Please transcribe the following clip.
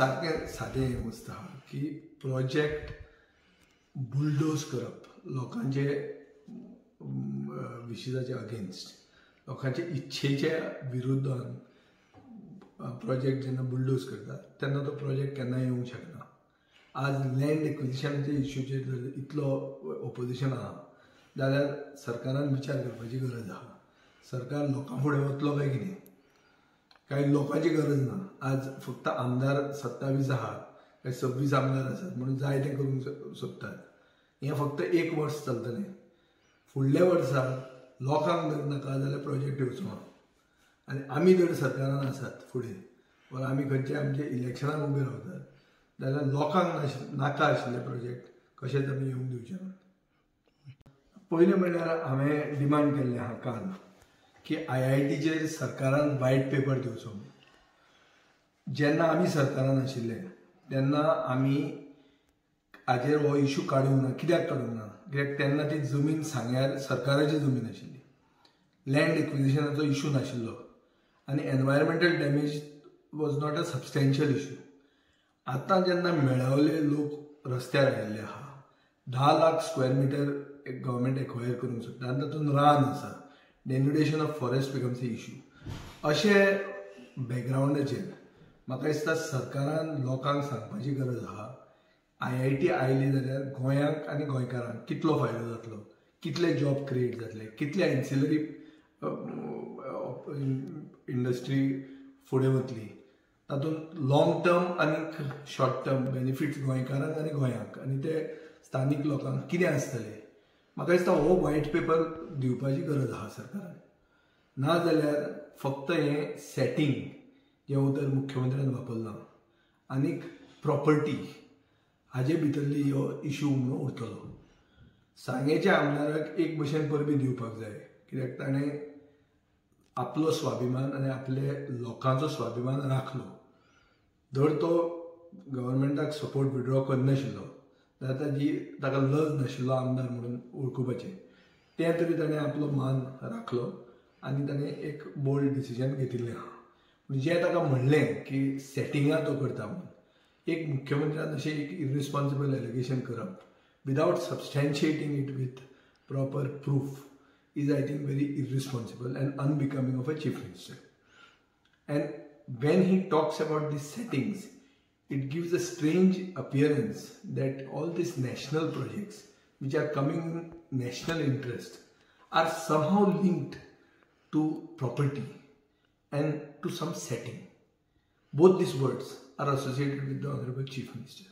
सारकें सादें हें वस्त आहा की प्रोजेक्ट बुलडोज करप लोकांचे विशिसाच्या अगेन्स्ट लोकांच्या इच्छेच्या विरुद्धान प्रोजेक्ट जेन्ना बुलडोज करता तेन्ना तो प्रोजेक्ट केन्ना येवंक शकना आज लँड एक्विजिशनाच्या इश्यूचेर जर इतलो ओपोजिशन आहा जाल्यार सरकारान विचार करपाची गरज आहा सरकार लोकां फुडें वतलो काय कितें काही लोकांची गरज ना. आज फक्त आमदार सत्तावीस आहात काय सव्वीस आमदार आसात म्हणून जाय तें करूंक सोदतात हें फक्त एक वर्स चलतलें फुडल्या वर्सा लोकांक जर नाका जाल्यार प्रोजेक्ट येवचो ना आनी आमी जर सरकारान आसात फुडें वा आमी खंयचे आमचे इलेक्शनाक उबे रावतात जाल्यार लोकांक नाका आशिल्ले प्रोजेक्ट कशेंच आमी येवंक दिवचे ना पयलें म्हणल्यार हांवें डिमांड केल्लें आहा काल की आय आय टीचेर सरकारान वायट पेपर दिवचो जेन्ना आमी सरकारान आशिल्ले तेन्ना आमी हाजेर हो इशू काडूंक ना कित्याक काडूंक ना? कित्याक तेन्ना ती जमीन सांग्यार सरकाराची जमीन आशिल्ली लँड एक्विजिशनाचो इशू नाशिल्लो. आनी environmental damage was not a substantial issue आतां जेन्ना मेळावले लोक रस्त्यार आयिल्ले आहा धा लाख स्क्वेअर मिटर एक गव्हर्मेंट एक्वायर करूंक सोदता आनी तातूंत रान आसा. Denudation of forest becomes a issue अशे बॅकग्रावंडाचेर म्हाका दिसता सरकारान लोकांक सांगपाची गरज आहा. आय आय टी आयली जाल्यार गोंयांक आनी गोंयकारांक कितलो फायदो जातलो? कितले जॉब क्रिएट जातले? कितले एन्सिलरी इंडस्ट्री फुडें वतली? तातूंत लाँग टर्म आनी शॉर्ट टर्म बेनिफिट्स गोंयकारांक आनी गोंयांक. आनी ते स्थानीक लोकांक कितें आसतले? म्हाका दिसता हो व्हायट पेपर दिवपाची गरज आहा सरकारान. ना जाल्यार फक्त हें सेटींग जें उतर मुख्यमंत्र्यान वापरलां आनीक प्रॉपर्टी हाजे भितरली हो इशू म्हणून उरतलो. सांगेच्या आमदाराक एक भशेन परबी दिवपाक जाय. कित्याक ताणें आपलो स्वाभिमान आनी आपले लोकांचो स्वाभिमान राखलो. धर तो गव्हर्मेंटाक सपोर्ट विड्रॉ करनाशिल्लो. जाता जी ताका लज नाशिल्लो आमदार म्हणून वळखुपाचें तें तरी ताणें आपलो मान राखलो आनी ताणें एक बोल्ड डिसिजन घेतिल्लें आहा म्हणजे जें ताका म्हणलें की सेटिंगां तो करता म्हणून एक मुख्यमंत्र्यान अशें एक इरिस्पॉन्सिबल एलिगेशन करप without substantiating it with proper proof is, I think, very irresponsible and unbecoming of a chief minister. And when he talks about these settings, it gives a strange appearance that all these national projects, which are coming in national interest, are somehow linked to property and to some setting. Both these words are associated with the Honorable Chief Minister.